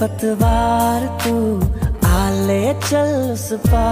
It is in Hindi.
पतवार तू आले चल उस पार